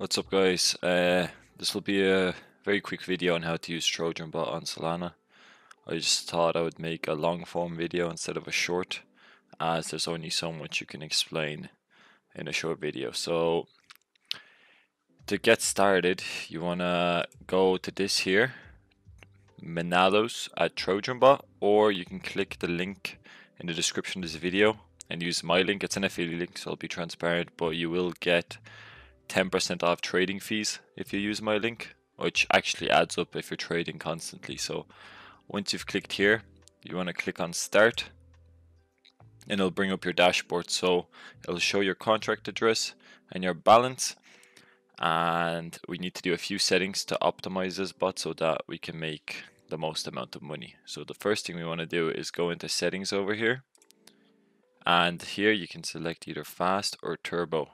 What's up guys? Uh, this will be a very quick video on how to use TrojanBot on Solana. I just thought I would make a long form video instead of a short as there's only so much you can explain in a short video. So to get started you want to go to this here Menalos at TrojanBot or you can click the link in the description of this video and use my link. It's an affiliate link so I'll be transparent but you will get 10% off trading fees if you use my link, which actually adds up if you're trading constantly. So once you've clicked here, you want to click on start and it'll bring up your dashboard. So it'll show your contract address and your balance. And we need to do a few settings to optimize this bot so that we can make the most amount of money. So the first thing we want to do is go into settings over here. And here you can select either fast or turbo.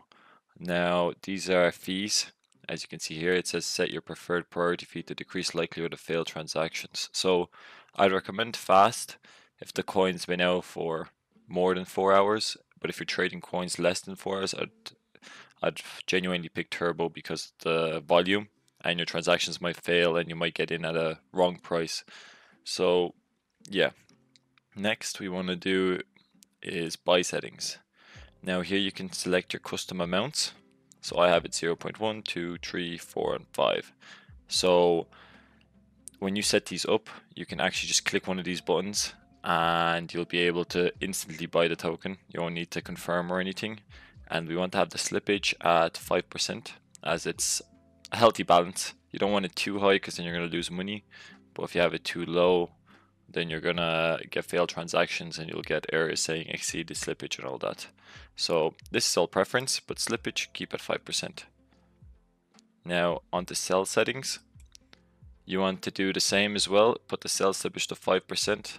Now, these are fees. As you can see here, it says set your preferred priority fee to decrease likelihood of failed transactions. So I'd recommend fast if the coin's been out for more than four hours. But if you're trading coins less than four hours, I'd, I'd genuinely pick turbo because the volume and your transactions might fail and you might get in at a wrong price. So yeah. Next we want to do is buy settings. Now here you can select your custom amounts. So I have it 0 0.1, 2, 3, 4, and 5. So when you set these up, you can actually just click one of these buttons and you'll be able to instantly buy the token. You don't need to confirm or anything. And we want to have the slippage at 5% as it's a healthy balance. You don't want it too high because then you're going to lose money. But if you have it too low, then you're gonna get failed transactions and you'll get errors saying exceed the slippage and all that. So this is all preference, but slippage keep at 5%. Now on the sell settings, you want to do the same as well, put the sell slippage to 5%.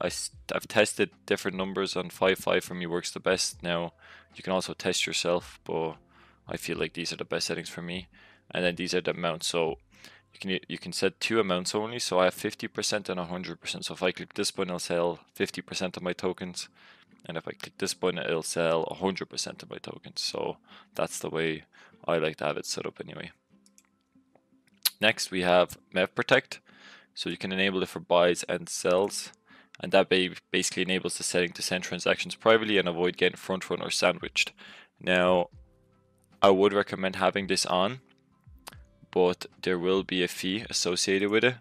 I, I've tested different numbers on 5.5 for me works the best. Now you can also test yourself, but I feel like these are the best settings for me. And then these are the amounts. So you can you can set two amounts only. So I have 50% and 100%. So if I click this button, I'll sell 50% of my tokens. And if I click this button, it'll sell 100% of my tokens. So that's the way I like to have it set up anyway. Next, we have MEV Protect. So you can enable it for buys and sells. And that basically enables the setting to send transactions privately and avoid getting front run or sandwiched. Now, I would recommend having this on but there will be a fee associated with it.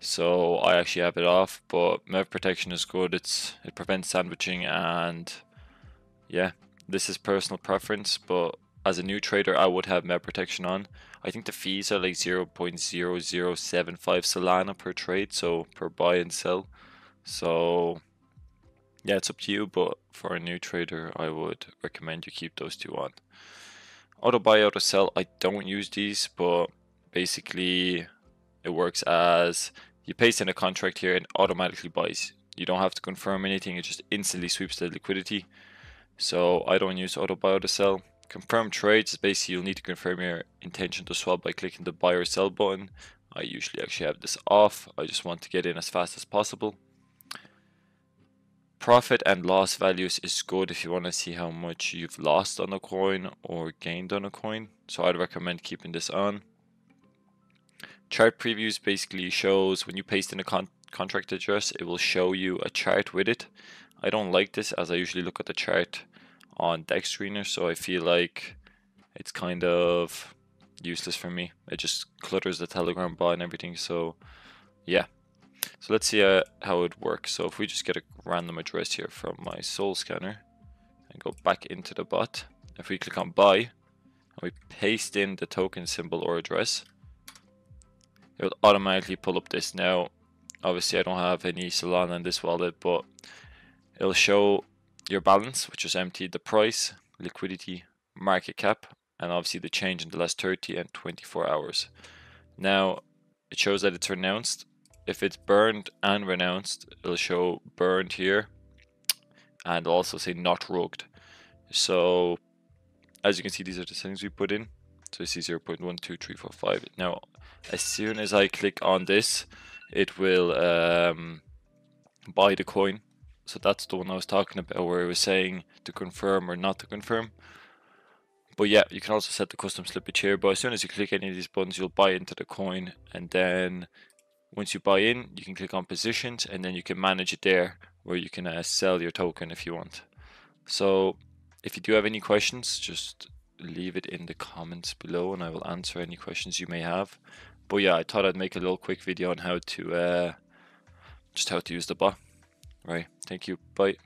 So I actually have it off, but MEV protection is good. It's it prevents sandwiching and yeah, this is personal preference, but as a new trader, I would have MEV protection on. I think the fees are like 0.0075 Solana per trade, so per buy and sell. So yeah, it's up to you, but for a new trader, I would recommend you keep those two on. Auto buy, auto sell, I don't use these, but basically it works as you paste in a contract here and automatically buys. You don't have to confirm anything, it just instantly sweeps the liquidity. So I don't use auto buy, auto sell. Confirm trades is basically you'll need to confirm your intention to swap by clicking the buy or sell button. I usually actually have this off. I just want to get in as fast as possible profit and loss values is good if you want to see how much you've lost on a coin or gained on a coin. So I'd recommend keeping this on. Chart previews basically shows when you paste in a con contract address, it will show you a chart with it. I don't like this as I usually look at the chart on Dex Screener, so I feel like it's kind of useless for me. It just clutters the Telegram bot and everything, so yeah. So let's see uh, how it works. So if we just get a random address here from my soul scanner and go back into the bot, if we click on buy and we paste in the token symbol or address, it will automatically pull up this. Now, obviously I don't have any Solana in this wallet, but it'll show your balance, which is empty, the price, liquidity, market cap, and obviously the change in the last 30 and 24 hours. Now, it shows that it's renounced if it's burned and renounced, it'll show burned here and also say not rugged. So as you can see, these are the settings we put in. So I see 0 0.1, 2, 3, 4, 5. Now, as soon as I click on this, it will um, buy the coin. So that's the one I was talking about where it was saying to confirm or not to confirm. but yeah, you can also set the custom slippage here. But as soon as you click any of these buttons, you'll buy into the coin. And then once you buy in, you can click on positions and then you can manage it there where you can uh, sell your token if you want. So if you do have any questions, just leave it in the comments below and I will answer any questions you may have. But yeah, I thought I'd make a little quick video on how to uh, just how to use the bot. Right, thank you, bye.